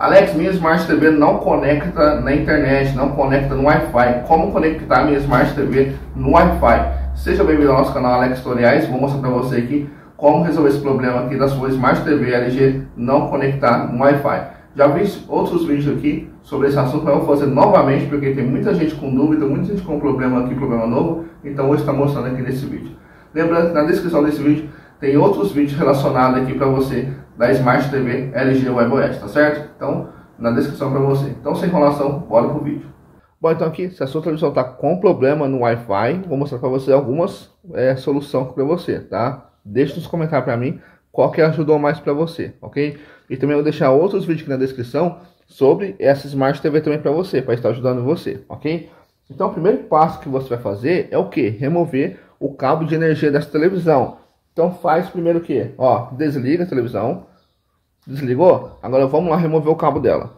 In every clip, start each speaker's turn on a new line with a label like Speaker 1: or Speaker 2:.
Speaker 1: Alex, minha Smart TV não conecta na internet, não conecta no Wi-Fi. Como conectar minha Smart TV no Wi-Fi? Seja bem-vindo ao nosso canal Alex Tutoriais. Vou mostrar para você aqui como resolver esse problema aqui da sua Smart TV LG não conectar no Wi-Fi. Já vi outros vídeos aqui sobre esse assunto, mas eu vou fazer novamente porque tem muita gente com dúvida, muita gente com problema aqui, problema novo. Então vou estar mostrando aqui nesse vídeo. Lembrando que na descrição desse vídeo tem outros vídeos relacionados aqui para você da Smart TV LG WebOS, tá certo? Então, na descrição para você. Então, sem enrolação, bora pro vídeo. Bom, então aqui, se a sua televisão está com problema no Wi-Fi, vou mostrar para você algumas é, soluções para você, tá? Deixe nos comentários para mim qual que ajudou mais para você, ok? E também vou deixar outros vídeos aqui na descrição sobre essa Smart TV também para você, para estar ajudando você, ok? Então, o primeiro passo que você vai fazer é o que? Remover o cabo de energia dessa televisão. Então faz primeiro o que? Ó, desliga a televisão. Desligou? Agora vamos lá remover o cabo dela.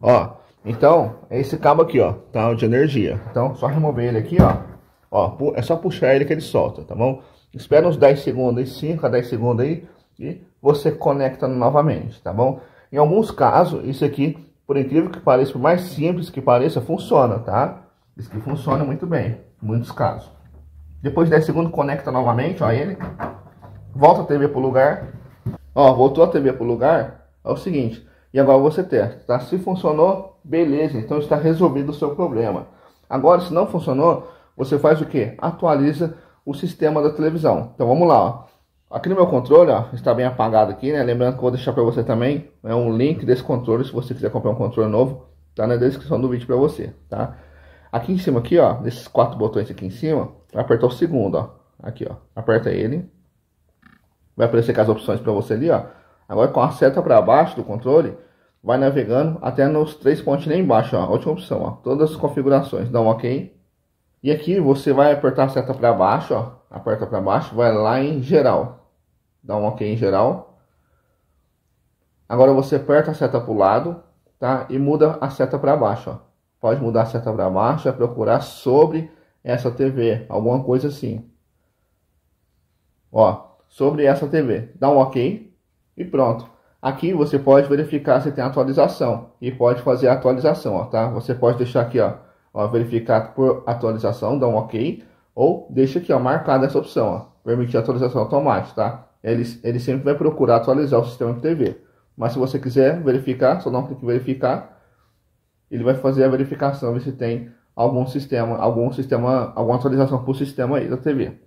Speaker 1: Ó, então é esse cabo aqui, ó, tá? De energia. Então só remover ele aqui, ó. Ó, é só puxar ele que ele solta, tá bom? Espera uns 10 segundos aí, 5 a 10 segundos aí. E você conecta novamente, tá bom? Em alguns casos, isso aqui, por incrível que pareça, por mais simples que pareça, funciona, tá? Isso aqui funciona muito bem, em muitos casos. Depois de 10 segundos, conecta novamente, ó, ele. Volta a TV para o lugar. Ó, voltou a TV para o lugar. É o seguinte. E agora você testa, tá? Se funcionou, beleza. Então está resolvido o seu problema. Agora, se não funcionou, você faz o que? Atualiza o sistema da televisão. Então vamos lá, ó. Aqui no meu controle, ó, está bem apagado aqui, né? Lembrando que eu vou deixar para você também é um link desse controle, se você quiser comprar um controle novo, tá na descrição do vídeo para você, tá? Aqui em cima aqui, ó, desses quatro botões aqui em cima, apertar o segundo, ó. Aqui, ó. Aperta ele. Vai aparecer as opções para você ali, ó. Agora com a seta para baixo do controle, vai navegando até nos três pontos lá embaixo, ó. Última opção, ó. Todas as configurações. Dá um OK. E aqui você vai apertar a seta para baixo, ó. Aperta para baixo, vai lá em geral. Dá um OK em geral. Agora você aperta a seta para o lado, tá? E muda a seta para baixo, ó. Pode mudar a seta para baixo, é procurar sobre essa TV, alguma coisa assim. Ó, sobre essa TV. Dá um OK e pronto. Aqui você pode verificar se tem atualização e pode fazer a atualização, ó, tá? Você pode deixar aqui, ó, ó, verificar por atualização, dá um OK, ou deixa aqui, ó, marcada essa opção, ó, permitir atualização automática, tá? Ele, ele sempre vai procurar atualizar o sistema de TV. Mas se você quiser verificar, só um clique em verificar, ele vai fazer a verificação, ver se tem algum sistema, algum sistema, alguma atualização para o sistema aí da TV.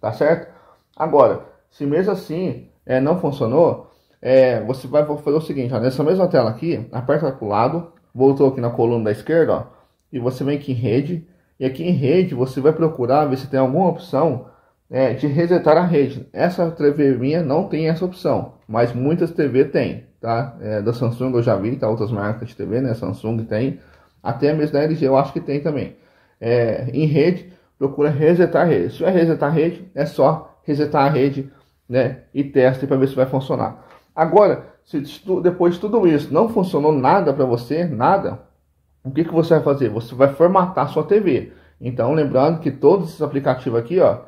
Speaker 1: Tá certo? Agora, se mesmo assim é, não funcionou, é, você vai fazer o seguinte, ó, nessa mesma tela aqui, aperta para o lado, voltou aqui na coluna da esquerda, ó, e você vem aqui em rede, e aqui em rede você vai procurar ver se tem alguma opção é, de resetar a rede. Essa TV minha não tem essa opção, mas muitas TV tem, tá? É, da Samsung eu já vi, tá? Outras marcas de TV, né? Samsung tem, até mesmo da LG eu acho que tem também. É, em rede, procura resetar a rede. Se vai resetar a rede, é só resetar a rede né, e teste para ver se vai funcionar. Agora, se depois de tudo isso não funcionou nada para você, nada, o que, que você vai fazer? Você vai formatar sua TV. Então, lembrando que todos esses aplicativos aqui, ó,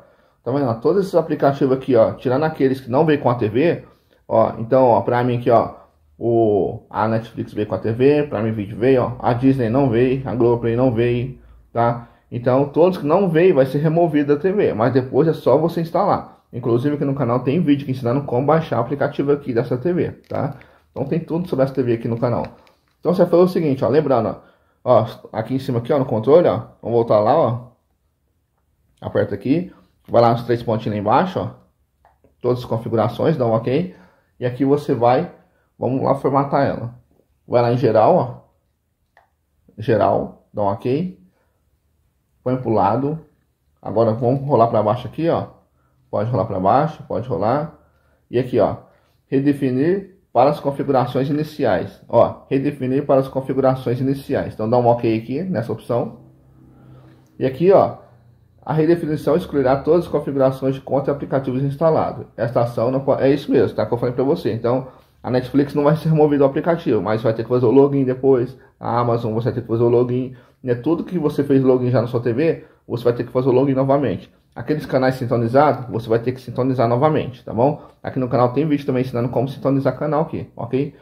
Speaker 1: tá vendo? Todos esses aplicativos aqui, ó, tirando aqueles que não vêm com a TV, ó, então, ó, para mim aqui, ó, o, a Netflix veio com a TV, para mim vídeo veio, ó, a Disney não veio, a Globoplay não veio, tá? Então, todos que não veio vai ser removido da TV, mas depois é só você instalar. Inclusive aqui no canal tem vídeo ensinando como baixar o aplicativo aqui dessa TV, tá? Então tem tudo sobre essa TV aqui no canal. Então você fazer o seguinte, ó, lembrando, ó, aqui em cima aqui, ó, no controle, ó, vamos voltar lá, ó. Aperta aqui, vai lá nos três pontinhos lá embaixo, ó. Todas as configurações, dá um OK. E aqui você vai, vamos lá formatar ela. Vai lá em geral, ó. Geral, dá um OK põe para o lado. Agora vamos rolar para baixo aqui, ó. Pode rolar para baixo, pode rolar. E aqui, ó, redefinir para as configurações iniciais. Ó, redefinir para as configurações iniciais. Então dá um OK aqui nessa opção. E aqui, ó, a redefinição excluirá todas as configurações de conta e aplicativos instalados. Esta ação não pode... é isso mesmo, tá? Que eu falei para você. Então, a Netflix não vai ser removido do aplicativo, mas vai ter que fazer o login depois. A Amazon você vai ter que fazer o login. Né? Tudo que você fez login já na sua TV, você vai ter que fazer o login novamente. Aqueles canais sintonizados, você vai ter que sintonizar novamente, tá bom? Aqui no canal tem vídeo também ensinando como sintonizar canal aqui, ok?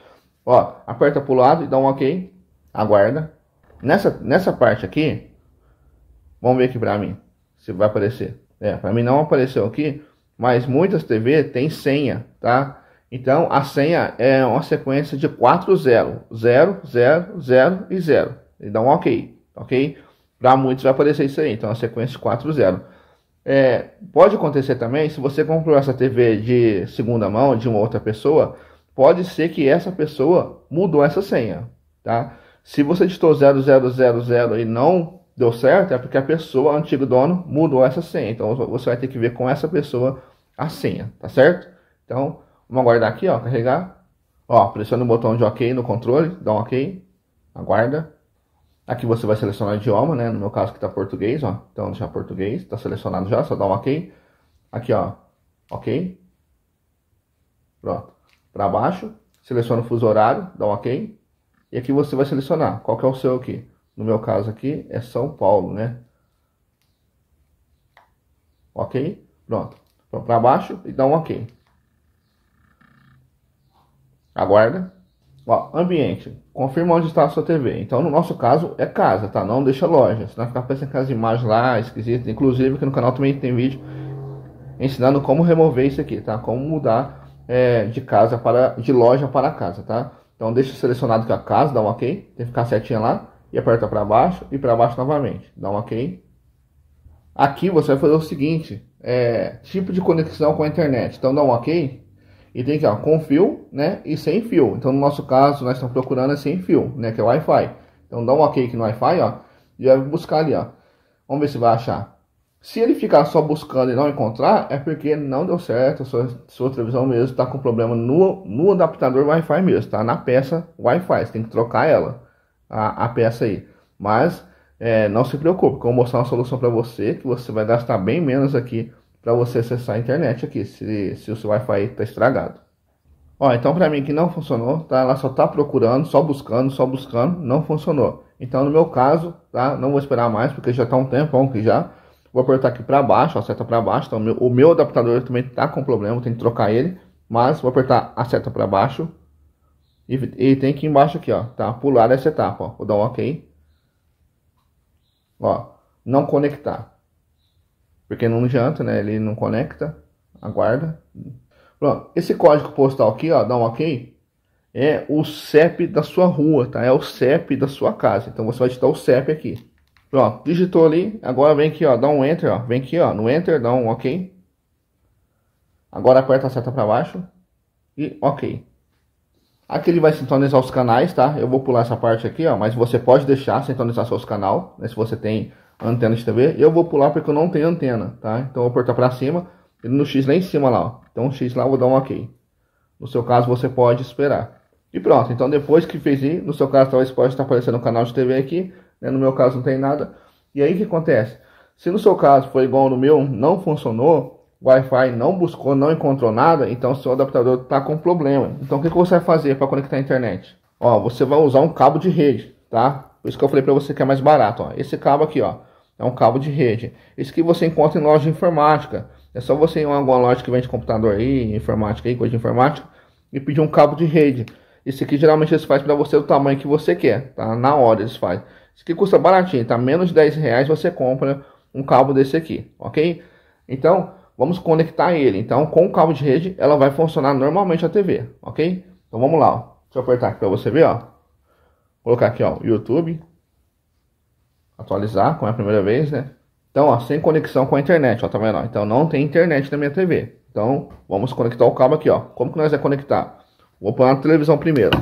Speaker 1: Ó, aperta pro lado e dá um ok. Aguarda. Nessa, nessa parte aqui, vamos ver aqui pra mim, se vai aparecer. É, pra mim não apareceu aqui, mas muitas TV tem senha, tá? Então, a senha é uma sequência de 4 0, 0, 0, 0 e 0. E dá um ok, ok? Para muitos vai aparecer isso aí, então é uma sequência de 4 0. É, pode acontecer também, se você comprou essa TV de segunda mão, de uma outra pessoa, pode ser que essa pessoa mudou essa senha, tá? Se você digitou 0000 e não deu certo, é porque a pessoa, o antigo dono, mudou essa senha. Então você vai ter que ver com essa pessoa a senha, tá certo? Então, vamos aguardar aqui, ó, carregar. Ó, pressiona o botão de OK no controle, dá um OK, aguarda. Aqui você vai selecionar o idioma, né? No meu caso que tá português, ó. Então deixa português, tá selecionado já, só dá um OK. Aqui, ó, OK. Pronto. Para baixo, seleciona o fuso horário, dá um OK. E aqui você vai selecionar qual que é o seu aqui. No meu caso aqui é São Paulo, né? Ok? Pronto. Para baixo e dá um ok. Aguarda. Ó, ambiente. Confirma onde está a sua TV. Então, no nosso caso, é casa, tá? Não deixa loja. Senão ficar pensando aquelas imagens lá, esquisitas. Inclusive, aqui no canal também tem vídeo ensinando como remover isso aqui, tá? Como mudar é, de casa para... de loja para casa, tá? Então, deixa selecionado que a casa, dá um ok. Tem que ficar certinho lá. E aperta para baixo e para baixo novamente. Dá um ok. Aqui você vai fazer o seguinte. É, tipo de conexão com a internet. Então, dá um ok e tem aqui, ó, com fio, né, e sem fio. Então, no nosso caso, nós estamos procurando é sem fio, né, que é Wi-Fi. Então, dá um ok aqui no Wi-Fi, ó, e vai buscar ali, ó. Vamos ver se vai achar. Se ele ficar só buscando e não encontrar, é porque não deu certo, sua, sua televisão mesmo está com problema no, no adaptador Wi-Fi mesmo, tá? Na peça Wi-Fi, você tem que trocar ela, a, a peça aí. Mas, é, não se preocupe, que eu vou mostrar uma solução para você, que você vai gastar bem menos aqui para você acessar a internet aqui, se, se o seu Wi-Fi está estragado. Ó, então para mim que não funcionou, tá? Ela só tá procurando, só buscando, só buscando, não funcionou. Então no meu caso, tá? Não vou esperar mais, porque já tá um tempão que já. Vou apertar aqui para baixo, ó, seta para baixo. Então o meu, o meu adaptador também tá com problema, tem que trocar ele. Mas vou apertar a seta para baixo. E, e, tem aqui embaixo aqui, ó, tá? Pular essa etapa, ó. Vou dar um OK. Ó, não conectar. Porque não adianta, né? Ele não conecta. Aguarda. Pronto. Esse código postal aqui, ó, dá um ok. É o CEP da sua rua, tá? É o CEP da sua casa. Então você vai digitar o CEP aqui. Pronto, digitou ali. Agora vem aqui, ó, dá um enter, ó. Vem aqui, ó, no enter, dá um ok. Agora aperta a seta para baixo e ok. Aqui ele vai sintonizar os canais, tá? Eu vou pular essa parte aqui, ó, mas você pode deixar sintonizar seus canal, né, se você tem antena de TV. Eu vou pular porque eu não tenho antena, tá? Então eu vou apertar para cima, e no X lá em cima lá, ó. Então X lá eu vou dar um OK. No seu caso você pode esperar. E pronto, então depois que fez isso, no seu caso talvez pode estar aparecendo um canal de TV aqui, né? no meu caso não tem nada. E aí o que acontece? Se no seu caso foi igual no meu, não funcionou, Wi-Fi não buscou, não encontrou nada, então seu adaptador está com problema. Então o que, que você vai fazer para conectar a internet? Ó, você vai usar um cabo de rede, tá? Por isso que eu falei para você que é mais barato. Ó. Esse cabo aqui, ó, é um cabo de rede. Isso que você encontra em loja de informática. É só você ir em alguma loja que vende computador aí, informática aí, coisa de informática, e pedir um cabo de rede. Isso aqui geralmente eles fazem para você do tamanho que você quer, tá? Na hora eles fazem. Isso aqui custa baratinho, tá? Menos de 10 reais você compra um cabo desse aqui, ok? Então, vamos conectar ele. Então, com o cabo de rede, ela vai funcionar normalmente a TV, ok? Então, vamos lá, ó. Deixa eu apertar aqui para você ver, ó. Vou colocar aqui, ó, YouTube. Atualizar, como é a primeira vez, né? Então, ó, sem conexão com a internet, ó, tá vendo? Então, não tem internet na minha TV. Então, vamos conectar o cabo aqui, ó. Como que nós vamos conectar? Vou pôr na televisão primeiro.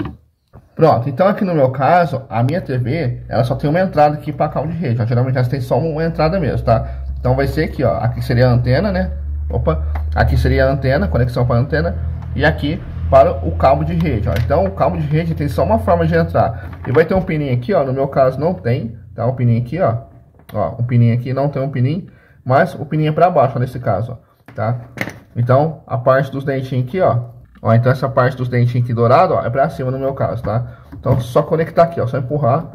Speaker 1: Pronto, então aqui no meu caso, a minha TV, ela só tem uma entrada aqui para cabo de rede. Ó. Geralmente ela tem só uma entrada mesmo, tá? Então vai ser aqui, ó. Aqui seria a antena, né? Opa, aqui seria a antena, conexão para a antena. E aqui para o cabo de rede, ó. Então o cabo de rede tem só uma forma de entrar. E vai ter um pininho aqui, ó. No meu caso não tem, tá? Um pininho aqui, ó. Ó, um pininho aqui, não tem um pininho, mas o pininho é para baixo, ó, nesse caso, ó, tá? Então, a parte dos dentinhos aqui, ó. Ó, então essa parte dos dentinhos aqui dourado, ó, é para cima no meu caso, tá? Então, só conectar aqui, ó, só empurrar.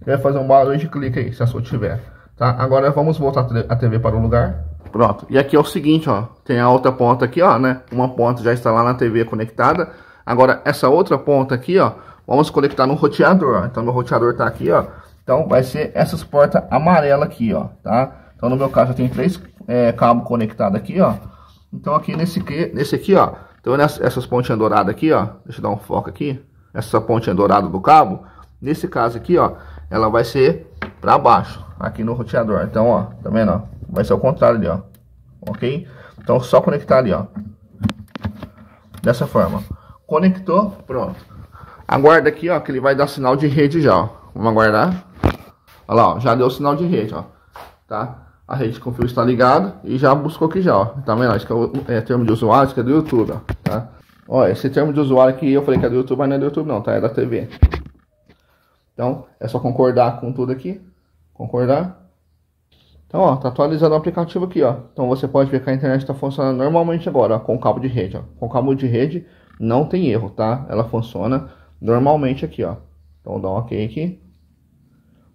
Speaker 1: E vai fazer um barulho de clique aí, se a sua tiver. Tá? Agora vamos voltar a TV para o lugar. Pronto. E aqui é o seguinte, ó. Tem a outra ponta aqui, ó, né? Uma ponta já está lá na TV conectada. Agora, essa outra ponta aqui, ó, vamos conectar no roteador. Então, meu roteador tá aqui, ó. Então, vai ser essas portas amarelas aqui, ó, tá? Então, no meu caso, eu tenho três é, cabos conectados aqui, ó. Então, aqui nesse, nesse aqui, ó, então essas pontinhas douradas aqui, ó, deixa eu dar um foco aqui. Essa pontinha dourada do cabo, nesse caso aqui, ó, ela vai ser para baixo, aqui no roteador. Então, ó, tá vendo, ó? Vai ser o contrário ali, ó. Ok? Então, só conectar ali, ó. Dessa forma. Conectou, pronto. Aguarda aqui, ó, que ele vai dar sinal de rede já, ó. Vamos aguardar. Olha lá, ó, já deu sinal de rede, ó. Tá? A rede com fio está ligada e já buscou aqui já, ó. Tá vendo? Isso que é o é, termo de usuário, isso que é do YouTube, ó. Tá? Ó, esse termo de usuário aqui eu falei que é do YouTube, mas não é do YouTube não, tá? É da TV. Então, é só concordar com tudo aqui. Concordar. Então, ó, tá atualizando o aplicativo aqui, ó. Então você pode ver que a internet está funcionando normalmente agora, ó, com cabo de rede, ó. Com cabo de rede não tem erro, tá? Ela funciona normalmente aqui, ó. Então dá um ok aqui.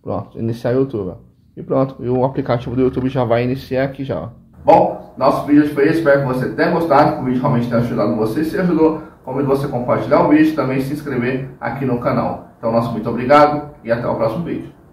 Speaker 1: Pronto, iniciar o YouTube. E pronto, e o aplicativo do YouTube já vai iniciar aqui já. Bom, nosso vídeo foi esse, espero que você tenha gostado, que o vídeo realmente tenha ajudado você. Se ajudou, convido você a compartilhar o vídeo e também se inscrever aqui no canal. Então, nosso muito obrigado e até o próximo vídeo.